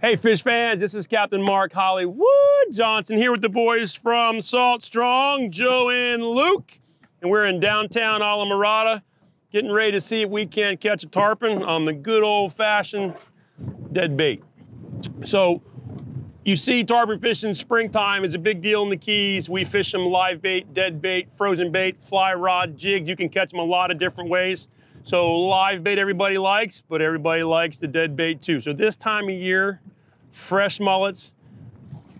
Hey, fish fans, this is Captain Mark Hollywood Johnson here with the boys from Salt Strong, Joe and Luke. And we're in downtown Islamorada, getting ready to see if we can't catch a tarpon on the good old fashioned dead bait. So, you see tarpon fishing in springtime is a big deal in the Keys. We fish them live bait, dead bait, frozen bait, fly rod, jigs. You can catch them a lot of different ways. So live bait everybody likes, but everybody likes the dead bait too. So this time of year, fresh mullets,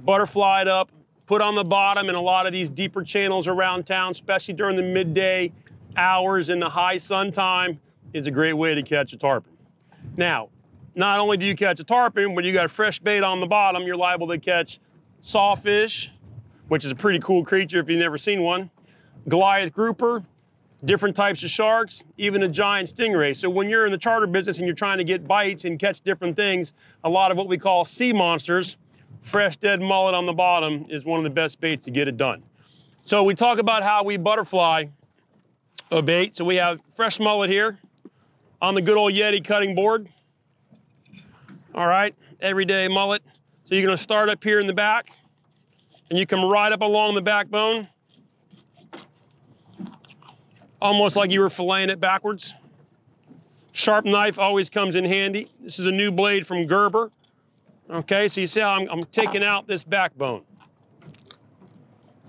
butterflied up, put on the bottom in a lot of these deeper channels around town, especially during the midday hours in the high sun time, is a great way to catch a tarpon. Now, not only do you catch a tarpon, when you got fresh bait on the bottom, you're liable to catch sawfish, which is a pretty cool creature if you've never seen one, Goliath grouper, different types of sharks, even a giant stingray. So when you're in the charter business and you're trying to get bites and catch different things, a lot of what we call sea monsters, fresh dead mullet on the bottom is one of the best baits to get it done. So we talk about how we butterfly a bait. So we have fresh mullet here on the good old Yeti cutting board. All right, everyday mullet. So you're gonna start up here in the back and you come right up along the backbone almost like you were filleting it backwards. Sharp knife always comes in handy. This is a new blade from Gerber. Okay, so you see how I'm, I'm taking out this backbone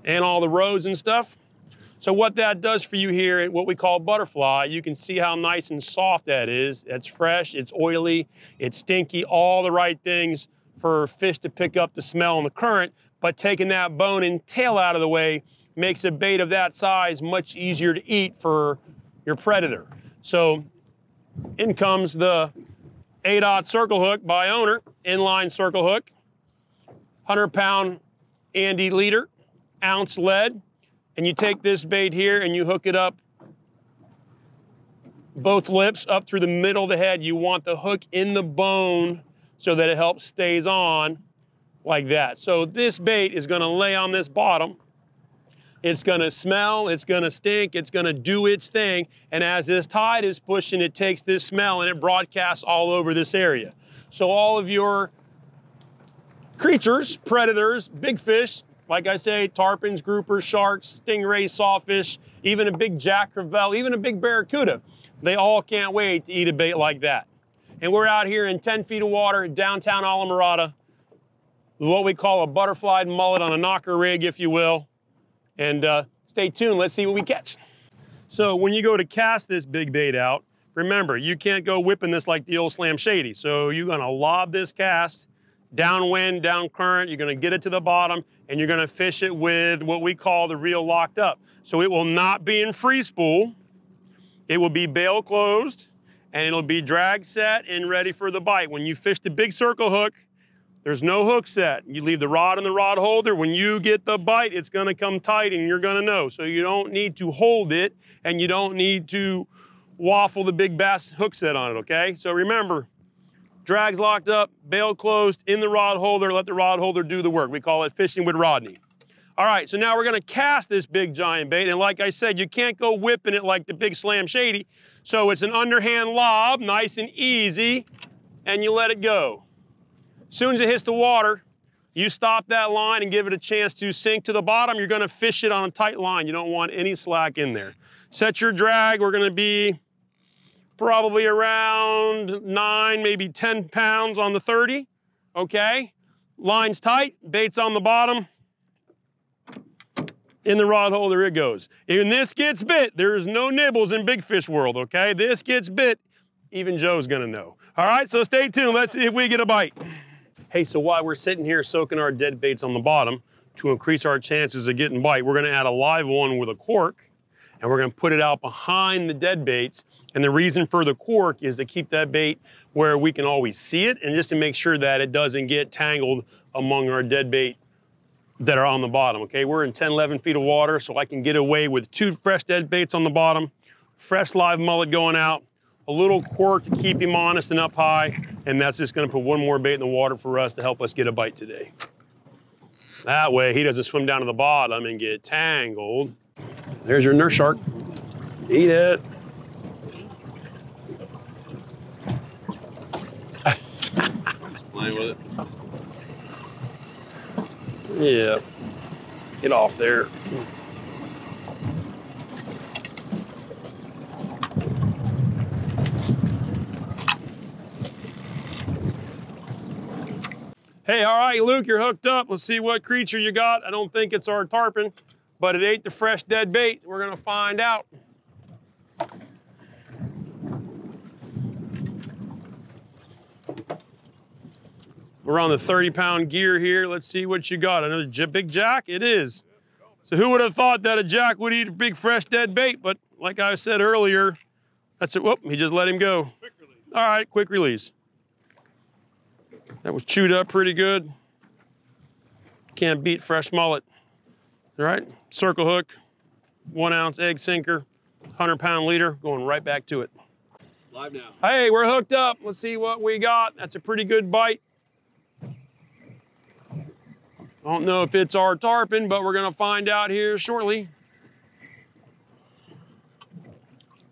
and all the roes and stuff. So what that does for you here, what we call butterfly, you can see how nice and soft that is. It's fresh, it's oily, it's stinky, all the right things for fish to pick up the smell and the current, but taking that bone and tail out of the way makes a bait of that size much easier to eat for your predator. So in comes the 8 circle hook by owner, inline circle hook, 100 pound Ande leader, ounce lead, and you take this bait here and you hook it up both lips up through the middle of the head. You want the hook in the bone so that it helps stays on like that. So this bait is gonna lay on this bottom it's going to smell, it's going to stink, it's going to do its thing. And as this tide is pushing, it takes this smell and it broadcasts all over this area. So all of your creatures, predators, big fish, like I say, tarpons, groupers, sharks, stingrays, sawfish, even a big jack crevalle, even a big barracuda, they all can't wait to eat a bait like that. And we're out here in 10 feet of water, in downtown Islamorada, what we call a butterfly mullet on a knocker rig, if you will. And uh, stay tuned, let's see what we catch. So when you go to cast this big bait out, remember, you can't go whipping this like the old Slam Shady. So you're gonna lob this cast downwind, down current, you're gonna get it to the bottom, and you're gonna fish it with what we call the reel locked up. So it will not be in free spool, it will be bail closed, and it'll be drag set and ready for the bite. When you fish the big circle hook, there's no hook set. You leave the rod in the rod holder. When you get the bite, it's gonna come tight and you're gonna know. So you don't need to hold it and you don't need to waffle the big bass hook set on it, okay? So remember, drag's locked up, bail closed, in the rod holder, let the rod holder do the work. We call it fishing with Rodney. All right, so now we're gonna cast this big giant bait, and like I said, you can't go whipping it like the big Slam Shady, so it's an underhand lob, nice and easy, and you let it go. Soon as it hits the water, you stop that line and give it a chance to sink to the bottom. You're gonna fish it on a tight line. You don't want any slack in there. Set your drag, we're gonna be probably around nine, maybe 10 pounds on the 30, okay? Line's tight, bait's on the bottom. In the rod holder it goes. And this gets bit, there's no nibbles in big fish world, okay? This gets bit, even Joe's gonna know. All right, so stay tuned, let's see if we get a bite. Hey, so while we're sitting here soaking our dead baits on the bottom to increase our chances of getting bite, we're gonna add a live one with a cork and we're gonna put it out behind the dead baits. And the reason for the cork is to keep that bait where we can always see it and just to make sure that it doesn't get tangled among our dead bait that are on the bottom, okay? We're in 10, 11 feet of water, so I can get away with two fresh dead baits on the bottom, fresh live mullet going out, a little cork to keep him honest and up high, and that's just gonna put one more bait in the water for us to help us get a bite today. That way he doesn't swim down to the bottom and get tangled. There's your nurse shark. Eat it. Playing with it. Yeah. Get off there. Hey, all right, Luke, you're hooked up. Let's see what creature you got. I don't think it's our tarpon, but it ate the fresh dead bait. We're gonna find out. We're on the 30 pound gear here. Let's see what you got. Another big jack? It is. So who would have thought that a jack would eat a big fresh dead bait? But like I said earlier, that's it. Whoop, he just let him go. All right, quick release. That was chewed up pretty good. Can't beat fresh mullet. All right, circle hook, one ounce egg sinker, 100 pound leader, going right back to it. Live now. Hey, we're hooked up. Let's see what we got. That's a pretty good bite. I don't know if it's our tarpon, but we're gonna find out here shortly.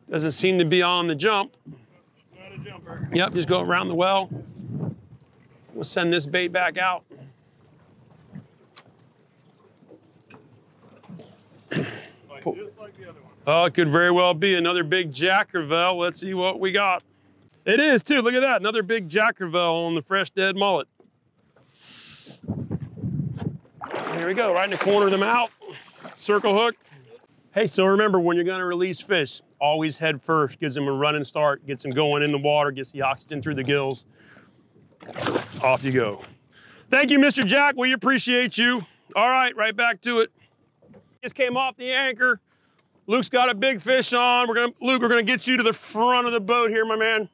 Doesn't seem to be on the jump. Not a jumper. Yep, just go around the well. We'll send this bait back out. Like, just like the other one. Oh, it could very well be another big jack crevalle. Let's see what we got. It is too. Look at that. Another big jack crevalle on the fresh dead mullet. Here we go, right in the corner of the mouth. Circle hook. Hey, so remember when you're gonna release fish, always head first. Gives them a running start, gets them going in the water, gets the oxygen through the gills. Off you go. Thank you, Mr. Jack. We appreciate you. All right, right back to it. Just came off the anchor. Luke's got a big fish on. We're gonna, Luke, we're gonna get you to the front of the boat here, my man.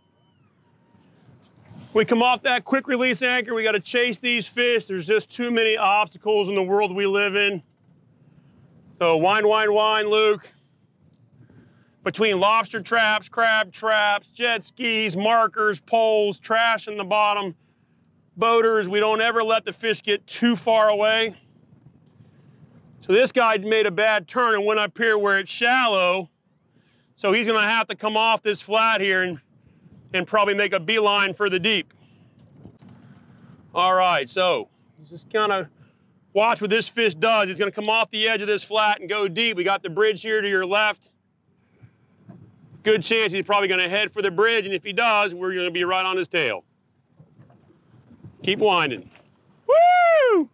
We come off that quick release anchor. We got to chase these fish. There's just too many obstacles in the world we live in. So wind, wind, wind, Luke. Between lobster traps, crab traps, jet skis, markers, poles, trash in the bottom, boaters, we don't ever let the fish get too far away. So this guy made a bad turn and went up here where it's shallow. So he's gonna have to come off this flat here and, and probably make a beeline for the deep. All right, so just kind of watch what this fish does. It's gonna come off the edge of this flat and go deep. We got the bridge here to your left. Good chance he's probably gonna head for the bridge, and if he does, we're gonna be right on his tail. Keep winding. Woo!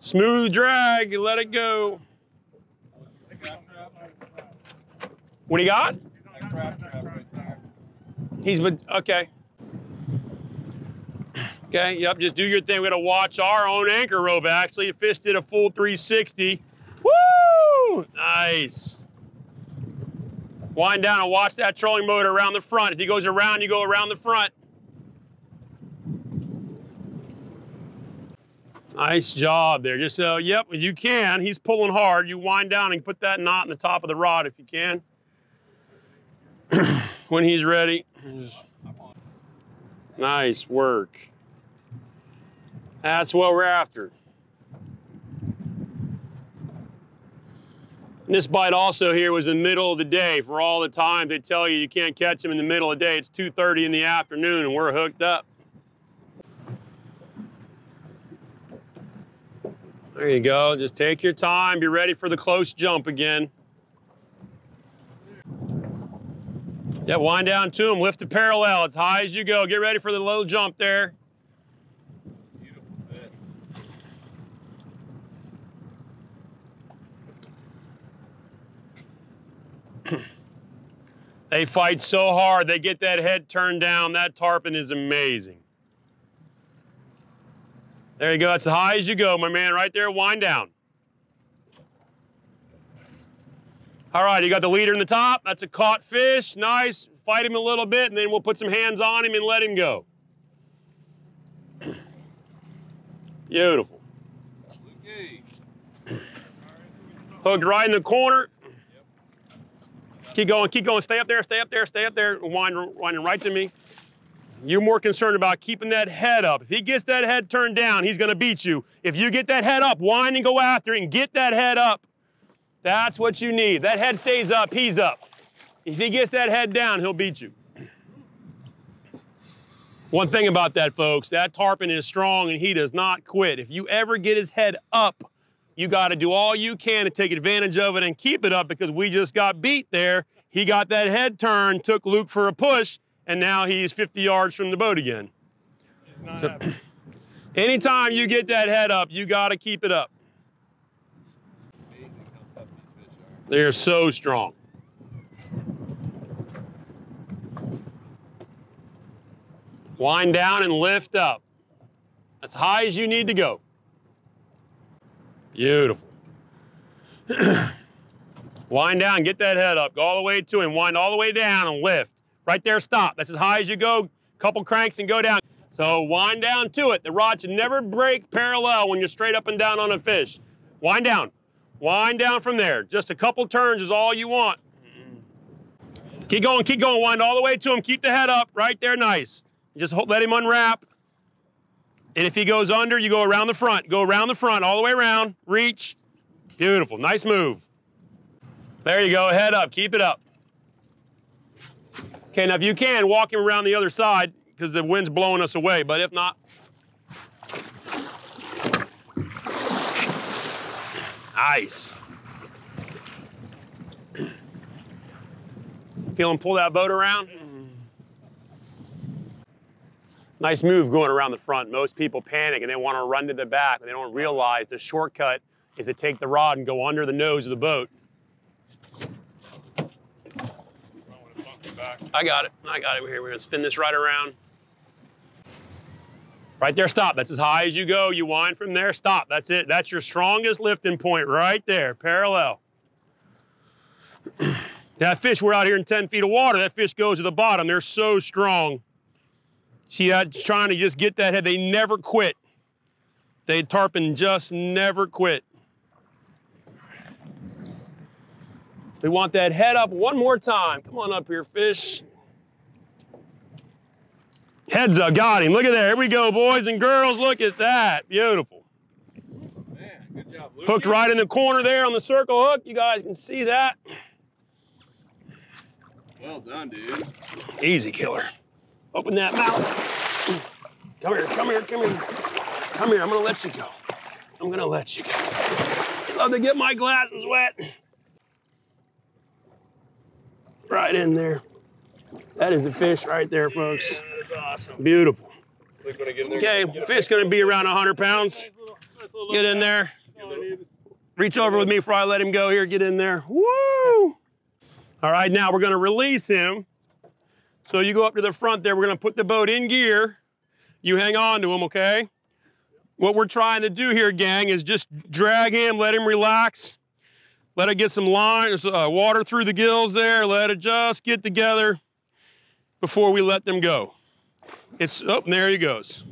Smooth drag, you let it go. What do you got? He's been okay. Okay, yep, just do your thing. We gotta watch our own anchor rope actually. Fish did a full 360. Woo! Nice. Wind down and watch that trolling motor around the front. If he goes around, you go around the front. Nice job there. Just so, yep, you can. He's pulling hard. You wind down and put that knot in the top of the rod if you can. when he's ready. Nice work. That's what we're after. And this bite also here was in the middle of the day. For all the time they tell you you can't catch them in the middle of the day. It's 2.30 in the afternoon and we're hooked up. There you go. Just take your time. Be ready for the close jump again. Yeah, wind down to him. Lift the parallel as high as you go. Get ready for the little jump there. they fight so hard. They get that head turned down. That tarpon is amazing. There you go. That's as high as you go, my man. Right there. Wind down. All right, you got the leader in the top. That's a caught fish. Nice. Fight him a little bit, and then we'll put some hands on him and let him go. Beautiful. Hooked right in the corner. Keep going, keep going. Stay up there, stay up there, stay up there. Wind, winding right to me. You're more concerned about keeping that head up. If he gets that head turned down, he's going to beat you. If you get that head up, wind and go after it and get that head up. That's what you need. That head stays up, he's up. If he gets that head down, he'll beat you. One thing about that, folks, that tarpon is strong and he does not quit. If you ever get his head up, you got to do all you can to take advantage of it and keep it up because we just got beat there. He got that head turned, took Luke for a push, and now he's 50 yards from the boat again. So, anytime you get that head up, you got to keep it up. They're so strong. Wind down and lift up. As high as you need to go. Beautiful. wind down, get that head up. Go all the way to him. Wind all the way down and lift. Right there, stop. That's as high as you go. Couple cranks and go down. So wind down to it. The rod should never break parallel when you're straight up and down on a fish. Wind down. Wind down from there. Just a couple turns is all you want. Keep going, keep going. Wind all the way to him. Keep the head up. Right there, nice. Just hold, let him unwrap. And if he goes under, you go around the front. Go around the front, all the way around. Reach. Beautiful. Nice move. There you go. Head up. Keep it up. Okay, now if you can, walk him around the other side because the wind's blowing us away. But if not, nice. Feel him pull that boat around? Nice move going around the front. Most people panic and they want to run to the back, but they don't realize the shortcut is to take the rod and go under the nose of the boat. I got it. I got it. We're Here, we're gonna spin this right around. Right there, stop. That's as high as you go. You wind from there, stop. That's it. That's your strongest lifting point right there, parallel. that fish, we're out here in 10 feet of water. That fish goes to the bottom. They're so strong. See that trying to just get that head. They never quit. They tarpon just never quit. We want that head up one more time. Come on up here, fish. Heads up, got him. Look at that. Here we go, boys and girls. Look at that. Beautiful. Man, good job, Luke. Hooked right in the corner there on the circle hook. You guys can see that. Well done, dude. Easy killer. Open that mouth. Come here, come here, come here. Come here, I'm gonna let you go. I'm gonna let you go. Love to get my glasses wet. Right in there. That is a fish right there, folks. Yeah, that's awesome. Beautiful. Luke, wanna get in there? Okay, fish gonna be around 100 pounds. Nice little, nice little Get in there. All I need. Reach over with me before I let him go here. Get in there. Woo! All right, now we're gonna release him. So you go up to the front there. We're gonna put the boat in gear. You hang on to him, okay? What we're trying to do here, gang, is just drag him, let him relax. Let it get some line, uh, water through the gills there. Let it just get together before we let them go. It's, oh, there he goes.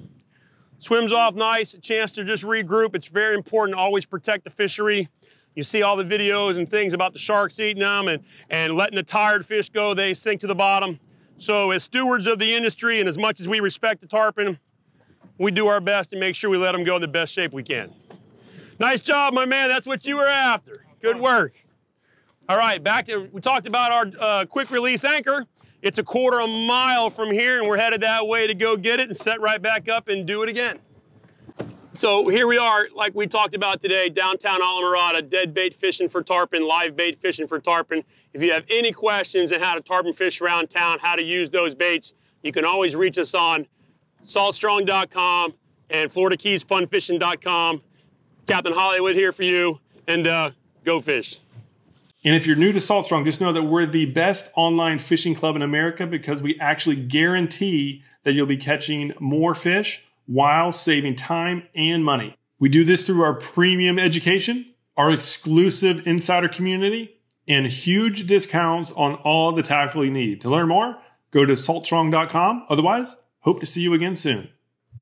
Swims off nice, a chance to just regroup. It's very important always protect the fishery. You see all the videos and things about the sharks eating them and, and letting the tired fish go, they sink to the bottom. So as stewards of the industry and as much as we respect the tarpon, we do our best to make sure we let them go in the best shape we can. Nice job, my man. That's what you were after. Good work. All right, back to, we talked about our uh, quick release anchor. It's a quarter of a mile from here and we're headed that way to go get it and set right back up and do it again. So here we are, like we talked about today, downtown Islamorada, dead bait fishing for tarpon, live bait fishing for tarpon. If you have any questions on how to tarpon fish around town, how to use those baits, you can always reach us on saltstrong.com and FloridaKeysFunFishing.com. Captain Hollywood here for you, and uh, go fish. And if you're new to Salt Strong, just know that we're the best online fishing club in America because we actually guarantee that you'll be catching more fish while saving time and money. We do this through our premium education, our exclusive insider community, and huge discounts on all the tackle you need. To learn more, go to saltstrong.com. Otherwise, hope to see you again soon.